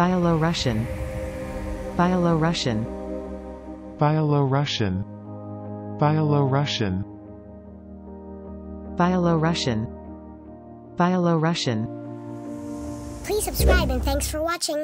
Byelorussian. Byelorussian. Byelorussian. Byelorussian. Byelorussian. Byelorussian. Please subscribe and thanks for watching.